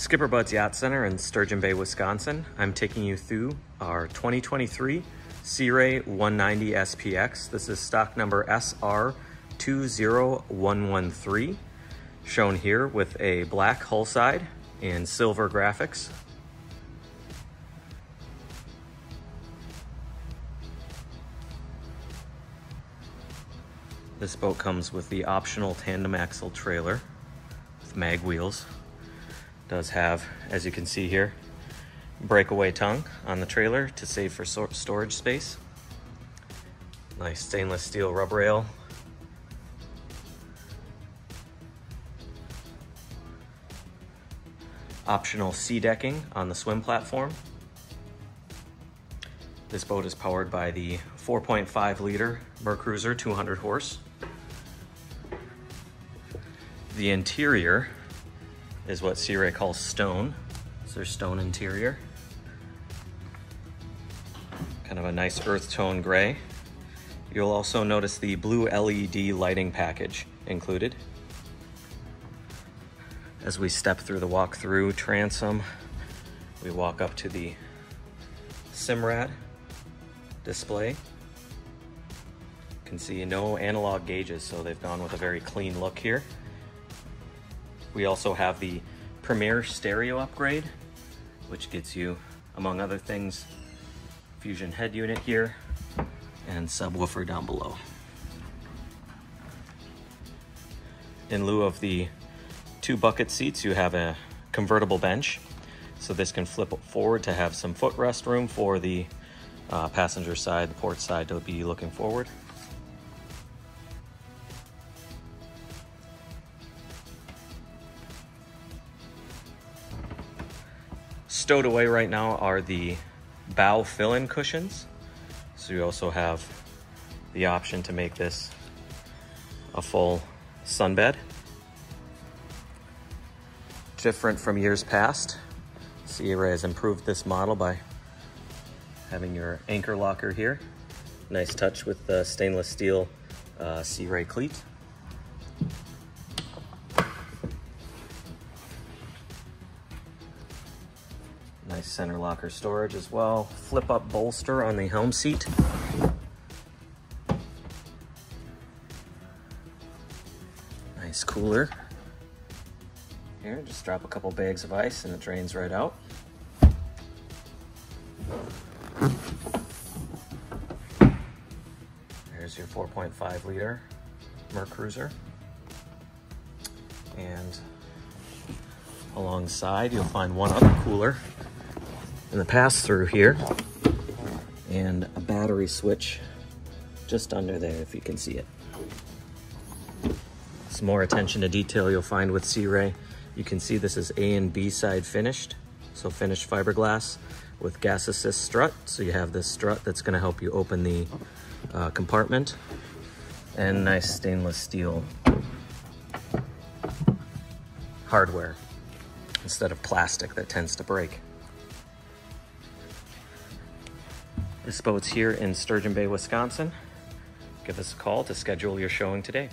SkipperBud's Yacht Center in Sturgeon Bay, Wisconsin. I'm taking you through our 2023 Sea Ray 190 SPX. This is stock number SR20113, shown here with a black hull side and silver graphics. This boat comes with the optional tandem axle trailer with mag wheels does have, as you can see here, breakaway tongue on the trailer to save for storage space. Nice stainless steel rub rail. Optional sea decking on the swim platform. This boat is powered by the 4.5 liter Mercruiser 200 horse. The interior is what Sea Ray calls stone. It's their stone interior. Kind of a nice earth tone gray. You'll also notice the blue LED lighting package included. As we step through the walk-through transom, we walk up to the Simrad display. You can see no analog gauges, so they've gone with a very clean look here. We also have the Premier stereo upgrade, which gets you, among other things, Fusion head unit here and subwoofer down below. In lieu of the two bucket seats, you have a convertible bench. So this can flip forward to have some footrest room for the uh, passenger side, the port side to be looking forward. Stowed away right now are the bow fill-in cushions. So you also have the option to make this a full sunbed. Different from years past, Sea Ray has improved this model by having your anchor locker here. Nice touch with the stainless steel uh, Sea Ray cleat. Center locker storage as well. Flip up bolster on the helm seat. Nice cooler. Here, just drop a couple bags of ice and it drains right out. There's your 4.5 liter Mercruiser. And alongside, you'll find one other cooler in the pass through here and a battery switch just under there if you can see it. Some more attention to detail you'll find with Sea Ray. You can see this is A and B side finished. So finished fiberglass with gas assist strut. So you have this strut that's gonna help you open the uh, compartment and nice stainless steel hardware instead of plastic that tends to break. This boat's here in Sturgeon Bay, Wisconsin. Give us a call to schedule your showing today.